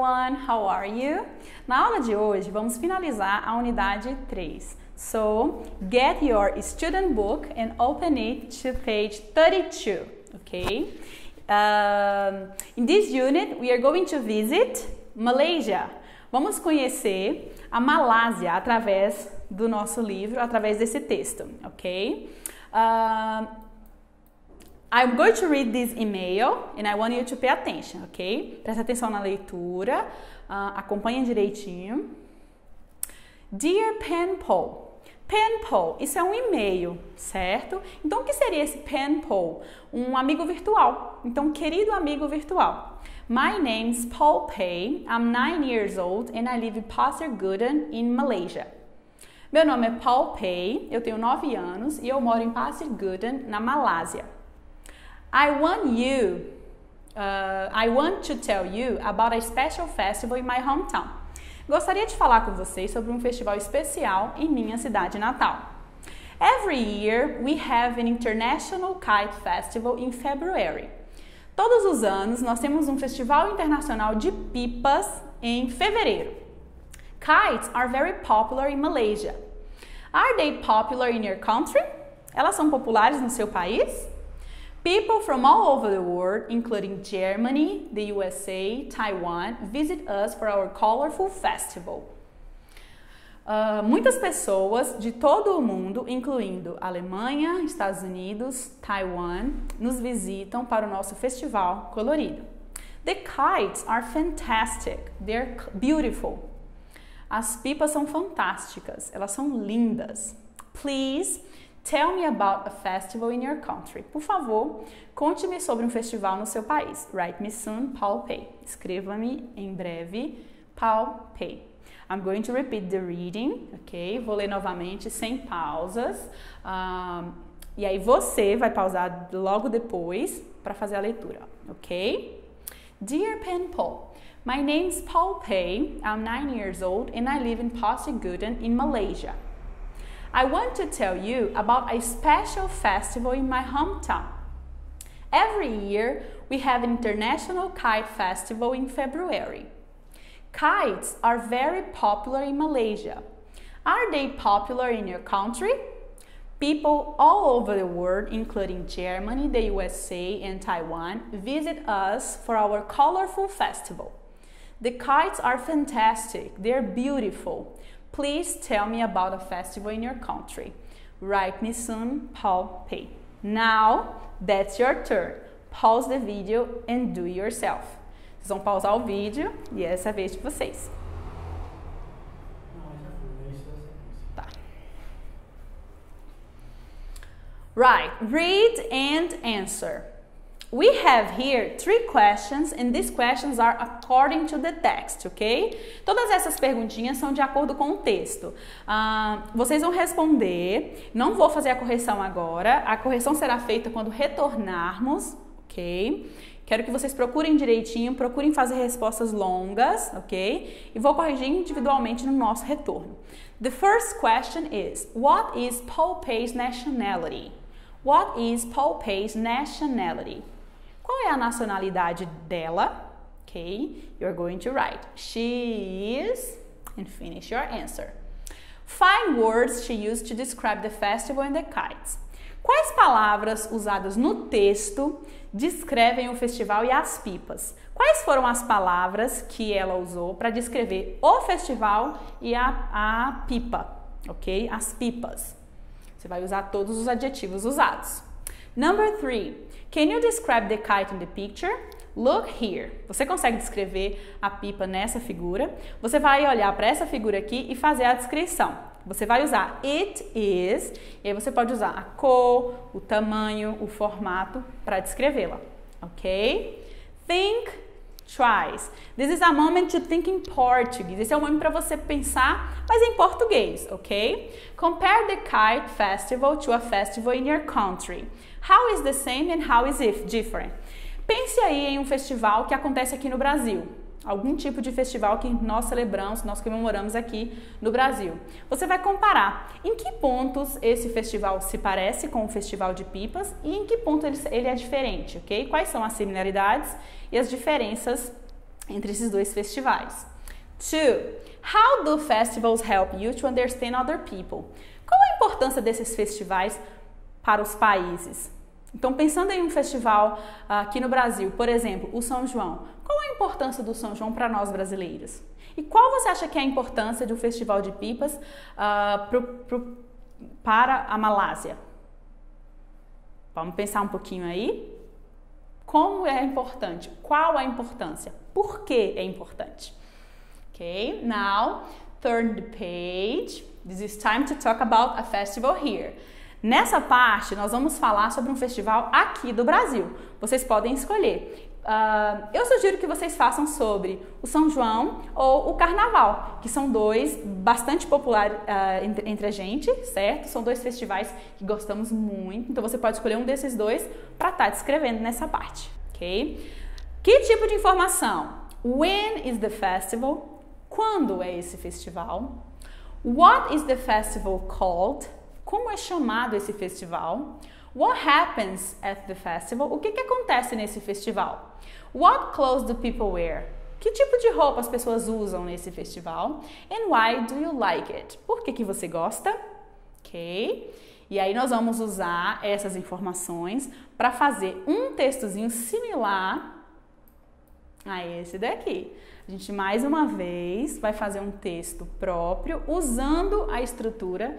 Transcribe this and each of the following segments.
everyone, how are you? Na aula de hoje, vamos finalizar a unidade 3. So, get your student book and open it to page 32, okay? Um, in this unit, we are going to visit Malaysia. Vamos conhecer a Malásia através do nosso livro, através desse texto, ok? Um, I'm going to read this email and I want you to pay attention, ok? Presta atenção na leitura, uh, acompanha direitinho. Dear Pen Paul, Pen Paul, isso é um e-mail, certo? Então, o que seria esse Pen Paul? Um amigo virtual. Então, querido amigo virtual. My name is Paul Pei. I'm nine years old and I live in Pasir Gudang in Malaysia. Meu nome é Paul Pei, eu tenho 9 anos e eu moro em Pasir Gudang, na Malásia. I want you, uh, I want to tell you about a special festival in my hometown. Gostaria de falar com vocês sobre um festival especial em minha cidade natal. Every year we have an international kite festival in February. Todos os anos nós temos um festival internacional de pipas em fevereiro. Kites are very popular in Malaysia. Are they popular in your country? Elas são populares no seu país? People from all over the world, including Germany, the USA, Taiwan, visit us for our colorful festival. Uh, muitas pessoas de todo o mundo, incluindo Alemanha, Estados Unidos, Taiwan, nos visitam para o nosso festival colorido. The kites are fantastic. They're beautiful. As pipas são fantásticas. Elas são lindas. Please Tell me about a festival in your country. Por favor, conte-me sobre um festival no seu país. Write me soon, Paul Pei. Escreva-me em breve, Paul Pei. I'm going to repeat the reading, ok? Vou ler novamente sem pausas. Um, e aí você vai pausar logo depois para fazer a leitura, ok? Dear Pen Paul, my name is Paul Pei. I'm nine years old and I live in Pasir Gudang in Malaysia. I want to tell you about a special festival in my hometown. Every year, we have International Kite Festival in February. Kites are very popular in Malaysia. Are they popular in your country? People all over the world, including Germany, the USA, and Taiwan, visit us for our colorful festival. The kites are fantastic, they're beautiful. Please tell me about a festival in your country. Write me soon, Paul Pay. Now, that's your turn. Pause the video and do yourself. Vocês vão pausar o vídeo e essa é a vez de vocês. Tá. Right, read and answer. We have here three questions and these questions are according to the text, ok? Todas essas perguntinhas são de acordo com o texto. Uh, vocês vão responder, não vou fazer a correção agora, a correção será feita quando retornarmos, ok? Quero que vocês procurem direitinho, procurem fazer respostas longas, ok? E vou corrigir individualmente no nosso retorno. The first question is, what is Paul Pei's nationality? What is Paul Pei's nationality? Qual é a nacionalidade dela? Okay, you're going to write she is and finish your answer. Find words she used to describe the festival and the kites. Quais palavras usadas no texto descrevem o festival e as pipas? Quais foram as palavras que ela usou para descrever o festival e a, a pipa? Ok? As pipas. Você vai usar todos os adjetivos usados. Number three. Can you describe the kite in the picture? Look here. Você consegue descrever a pipa nessa figura? Você vai olhar para essa figura aqui e fazer a descrição. Você vai usar it is, e aí você pode usar a cor, o tamanho, o formato para descrevê-la, ok? Think twice. This is a moment to think in Portuguese. Esse é um momento para você pensar, mas em português, ok? Compare the kite festival to a festival in your country. How is the same and how is it different? Pense aí em um festival que acontece aqui no Brasil. Algum tipo de festival que nós celebramos, nós comemoramos aqui no Brasil. Você vai comparar em que pontos esse festival se parece com o festival de pipas e em que ponto ele, ele é diferente, ok? Quais são as similaridades e as diferenças entre esses dois festivais. Two, how do festivals help you to understand other people? Qual a importância desses festivais para os países? Então, pensando em um festival uh, aqui no Brasil, por exemplo, o São João, qual a importância do São João para nós brasileiros? E qual você acha que é a importância de um festival de pipas uh, pro, pro, para a Malásia? Vamos pensar um pouquinho aí? Como é importante? Qual a importância? Por que é importante? Ok, now turn the page. This is time to talk about a festival here. Nessa parte, nós vamos falar sobre um festival aqui do Brasil. Vocês podem escolher. Uh, eu sugiro que vocês façam sobre o São João ou o Carnaval, que são dois bastante populares uh, entre, entre, a gente, certo? São dois festivais que gostamos muito, então você pode escolher um desses dois para estar tá descrevendo nessa parte, ok? Que tipo de informação? When is the festival? Quando é esse festival? What is the festival called? Como é chamado esse festival? What happens at the festival? O que, que acontece nesse festival? What clothes do people wear? Que tipo de roupa as pessoas usam nesse festival? And why do you like it? Por que, que você gosta? Ok? E aí nós vamos usar essas informações para fazer um textozinho similar a esse daqui. A gente mais uma vez vai fazer um texto próprio usando a estrutura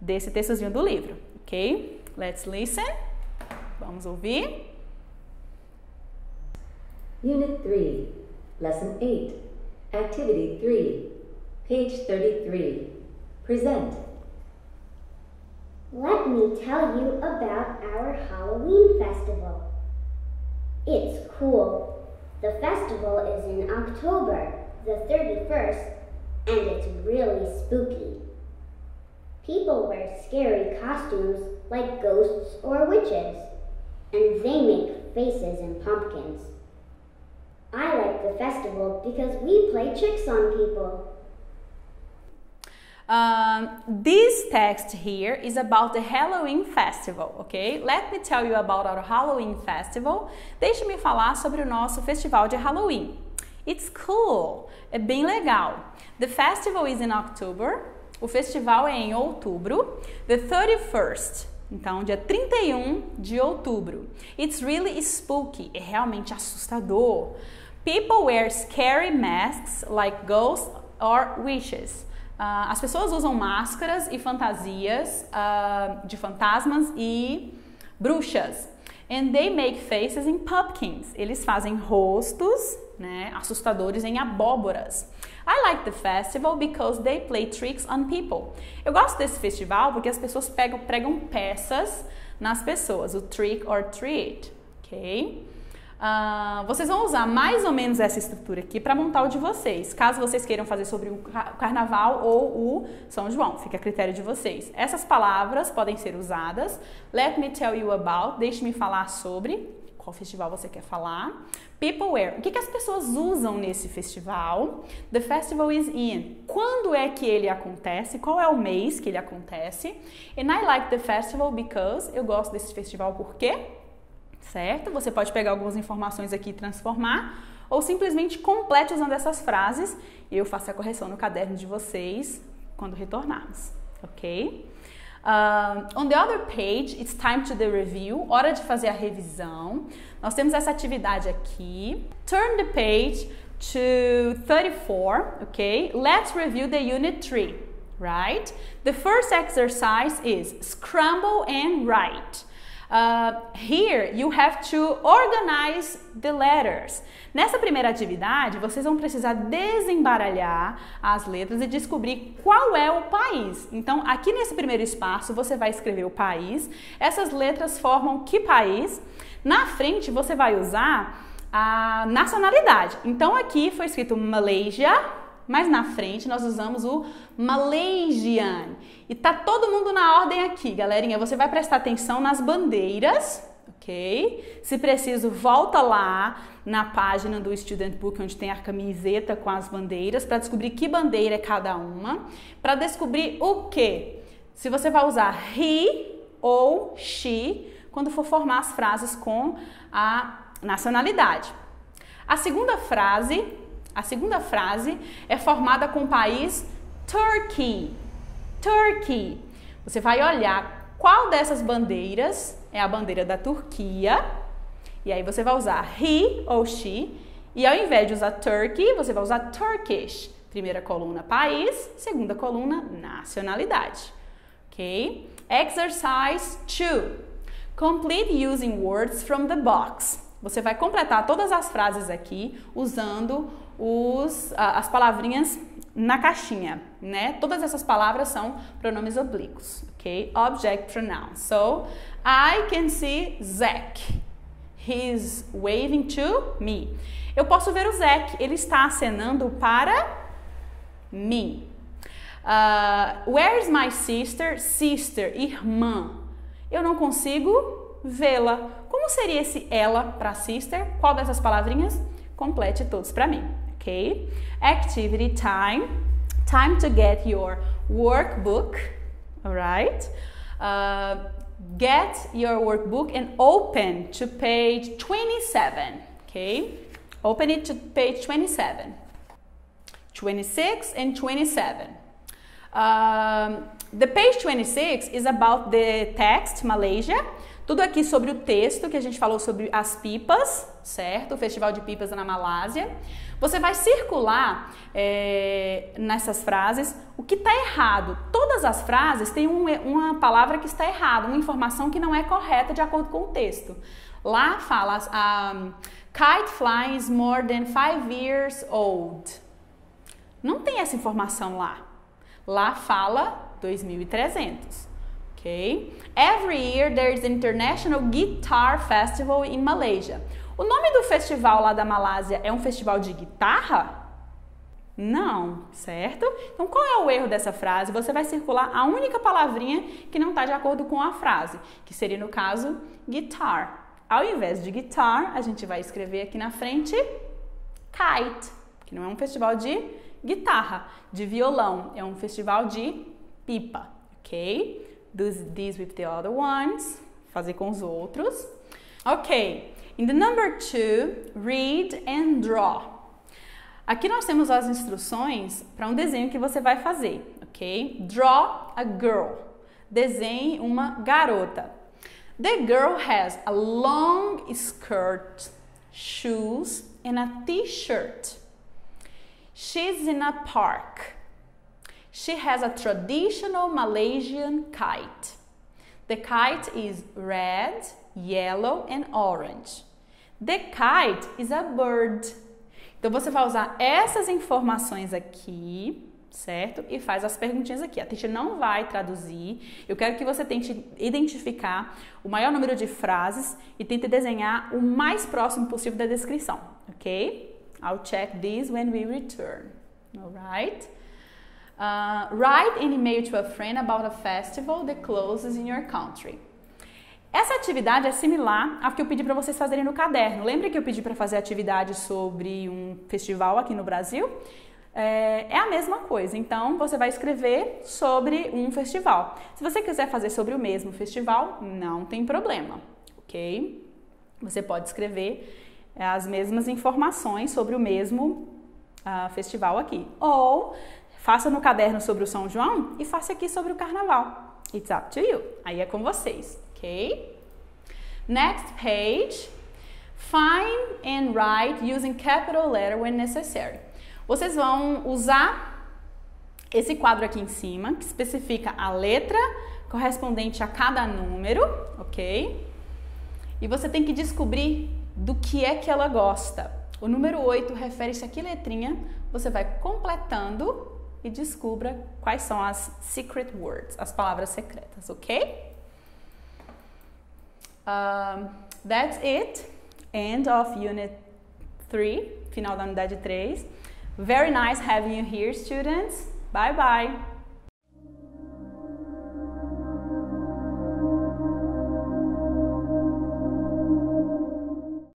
desse textozinho do livro, ok? Let's listen. Vamos ouvir. Unit 3, Lesson 8, Activity 3, page 33. Present. Let me tell you about our Halloween festival. It's cool. The festival is in October, the 31st, and it's really spooky. People wear scary costumes like ghosts or witches, and they make faces and pumpkins. I like the festival because we play tricks on people. Um, this text here is about the Halloween Festival, ok? Let me tell you about our Halloween Festival. Deixe-me falar sobre o nosso festival de Halloween. It's cool, é bem legal. The festival is in October. O festival é em outubro. The 31st, então, dia 31 de outubro. It's really spooky, é realmente assustador. People wear scary masks like ghosts or witches. Uh, as pessoas usam máscaras e fantasias uh, de fantasmas e bruxas. And they make faces in pumpkins. Eles fazem rostos, né, assustadores em abóboras. I like the festival because they play tricks on people. Eu gosto desse festival porque as pessoas pegam, pregam peças nas pessoas, o trick or treat, ok? Uh, vocês vão usar mais ou menos essa estrutura aqui para montar o de vocês, caso vocês queiram fazer sobre o carnaval ou o São João, fica a critério de vocês. Essas palavras podem ser usadas. Let me tell you about, deixe-me falar sobre qual festival você quer falar. People wear, o que, que as pessoas usam nesse festival? The festival is in, quando é que ele acontece? Qual é o mês que ele acontece? And I like the festival because, eu gosto desse festival porque certo? Você pode pegar algumas informações aqui e transformar, ou simplesmente complete usando essas frases e eu faço a correção no caderno de vocês quando retornarmos, ok? Uh, on the other page, it's time to the review, hora de fazer a revisão. Nós temos essa atividade aqui. Turn the page to 34, ok? Let's review the unit 3, right? The first exercise is scramble and write. Uh, here you have to organize the letters. Nessa primeira atividade, vocês vão precisar desembaralhar as letras e descobrir qual é o país. Então, aqui nesse primeiro espaço, você vai escrever o país. Essas letras formam que país? Na frente, você vai usar a nacionalidade. Então, aqui foi escrito Malaysia, mas na frente nós usamos o Malaysian. E tá todo mundo na ordem aqui, galerinha. Você vai prestar atenção nas bandeiras, ok? Se preciso, volta lá na página do Student Book, onde tem a camiseta com as bandeiras, para descobrir que bandeira é cada uma. Para descobrir o que? Se você vai usar he ou she quando for formar as frases com a nacionalidade. A segunda frase A segunda frase é formada com o país Turkey. Turkey. Você vai olhar qual dessas bandeiras é a bandeira da Turquia. E aí você vai usar he ou she. E ao invés de usar Turkey, você vai usar Turkish. Primeira coluna país, segunda coluna nacionalidade. Ok? Exercise 2. Complete using words from the box. Você vai completar todas as frases aqui usando os, as palavrinhas na caixinha, né? Todas essas palavras são pronomes oblíquos, ok? Object pronoun. So, I can see Zach. He's waving to me. Eu posso ver o Zach, ele está acenando para mim. Uh, where's my sister? Sister, irmã. Eu não consigo vê-la. Como seria esse ela para sister? Qual dessas palavrinhas? Complete todos para mim, ok? Activity time. Time to get your workbook, alright? Uh, get your workbook and open to page 27, okay? Open it to page 27. 26 and 27. Um, the page 26 is about the text Malaysia. Tudo aqui sobre o texto que a gente falou sobre as pipas, certo? O Festival de Pipas na Malásia. Você vai circular é, nessas frases o que está errado. Todas as frases têm um, uma palavra que está errada, uma informação que não é correta de acordo com o texto. Lá fala um, kite flying is more than five years old. Não tem essa informação lá. Lá fala 2300. Every year there is an International Guitar Festival in Malaysia. O nome do festival lá da Malásia é um festival de guitarra? Não, certo? Então qual é o erro dessa frase? Você vai circular a única palavrinha que não está de acordo com a frase, que seria no caso guitar. Ao invés de guitar, a gente vai escrever aqui na frente kite, que não é um festival de guitarra, de violão, é um festival de pipa, ok? Do this with the other ones, fazer com os outros. Ok, in the number two, read and draw. Aqui nós temos as instruções para um desenho que você vai fazer, ok? Draw a girl. Desenhe uma garota. The girl has a long skirt, shoes, and a t-shirt. She's in a park. She has a traditional Malaysian kite. The kite is red, yellow, and orange. The kite is a bird. Então você vai usar essas informações aqui certo? E faz as perguntinhas aqui. A teacher não vai traduzir. Eu quero que você tente identificar o maior número de frases e tente desenhar o mais próximo possível da descrição, ok? I'll check this when we return. Alright? Uh, write an email to a friend about a festival that closes in your country. Essa atividade é similar à que eu pedi para vocês fazerem no caderno. Lembra que eu pedi para fazer atividade sobre um festival aqui no Brasil? é, é, a mesma coisa. Então, você vai escrever sobre um festival. Se você quiser fazer sobre o mesmo festival, não tem problema, ok? Você pode escrever é, as mesmas informações sobre o mesmo uh, festival aqui. Ou faça no caderno sobre o São João e faça aqui sobre o Carnaval. It's up to you. Aí é com vocês, ok? Next page. Find and write using capital letter when necessary. Vocês vão usar esse quadro aqui em cima, que especifica a letra correspondente a cada número, ok? E você tem que descobrir do que é que ela gosta. O número 8 refere-se a que letrinha você vai completando e descubra quais são as secret words, as palavras secretas, ok? Um, that's it. End of Unit 3, final da unidade 3. Very nice having you here, students. Bye bye.